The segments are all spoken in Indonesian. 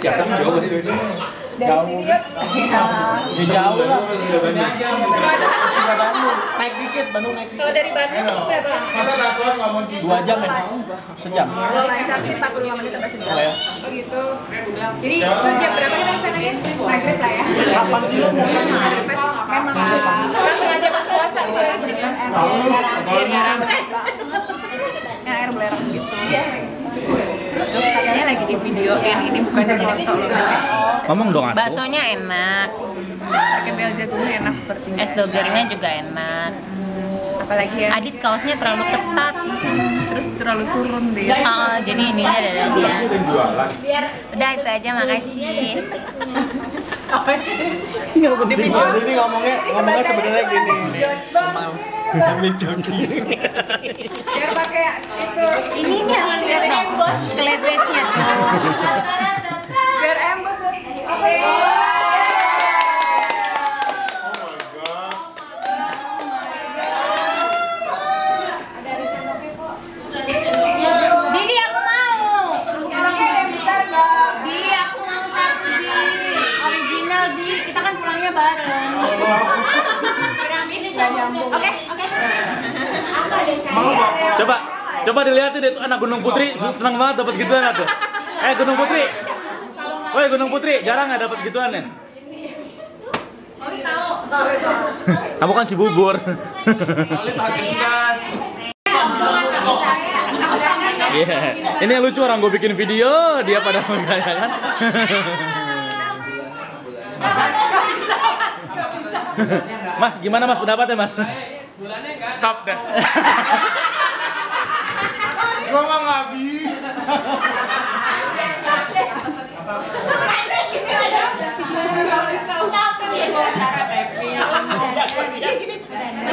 Jakarta jauh dari Dari sini ya. Ya jauh lah. Bandung. Naik dikit, Bandung naik dikit. kalau dari Bandung berapa lama? Masa tatuan ngomong gitu? Dua jam ya? Sejam. Kalau lancar sih 45 menit sampai sejam. Oh ya. Oh gitu. Jadi jam berapa kita ke sananya? Maghrib lah ya. Kapan sih lo mau memang memang sengaja pas puasa gitu ya. Yang air belerang gitu. Iya. Di videoin ini bukan di tolong Ngomong dong aku. Baksonya enak, Perkedel jagungnya enak sepertinya. es dogernya juga enak. Apalagi ya. Adit kaosnya terlalu ketat. Terus terlalu turun deh. Oh, jadi ininya ada dia. Jualan. Udah itu aja makasih. Jadi ini ngomongnya ngomongnya sebenarnya gini. Ambil jodi. Biar pakai itu Ininya lihat dong, leverage-nya. Biar. Apa pulangnya bareng. Oke, oke. Coba coba dilihatin itu anak Gunung Putri senang banget dapat gituan tuh. Eh Gunung Putri. Woi Gunung Putri, jarang nggak dapat gituan ya? Kamu kan Cibubur. Iya, ini yang lucu orang gue bikin video dia pada menggaya kan. mas, gimana mas pendapatnya mas? Stop deh. Gua mah nggak bisa.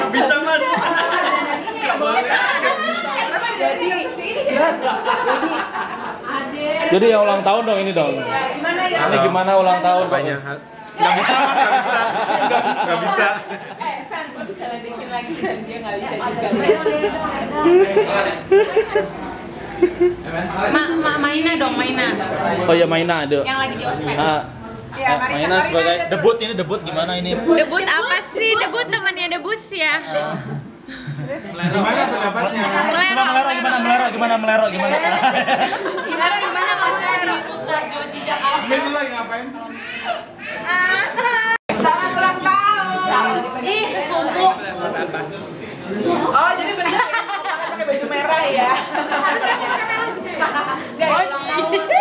Bisa mas. Jadi, jadi Jadi ya ulang tahun dong ini dong. gimana ya? Ini gimana ulang tahun? Banyak hal. Nggak bisa, nggak bisa. Nggak- Nggak bisa. Ma, ma, Maina dong, Maina. Oh ya Maina ada. Yang lagi di ospek. Ah, Iya, eh, Marina- Maina Marina sebagai ada debut ini debut gimana ini? Debut apa sih? Debut temannya debut ya. Gimana pendapatnya? Gimana melero gimana melero gimana melero gimana? Gimana gimana konser? Ini tuh lagi ngapain? Selamat ulang tahun. Ih, sumpuk. Oh, jadi bener pakai baju merah ya? Harusnya merah juga. ya? Gak ulang tahun.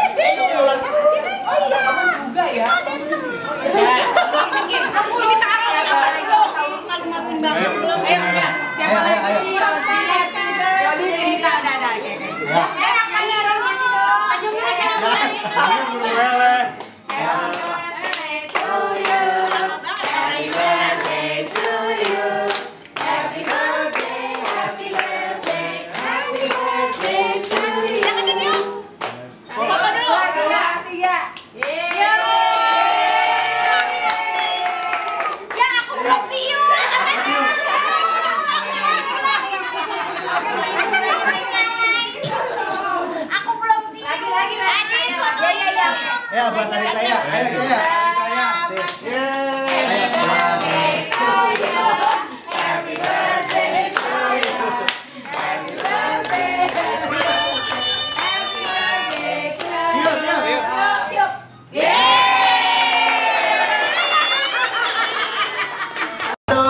Buat adik saya, ayo saya. Yuk, yuk. Satu,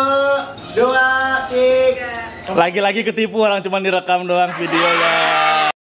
dua, tiga. Lagi-lagi ketipu orang cuma direkam doang videonya.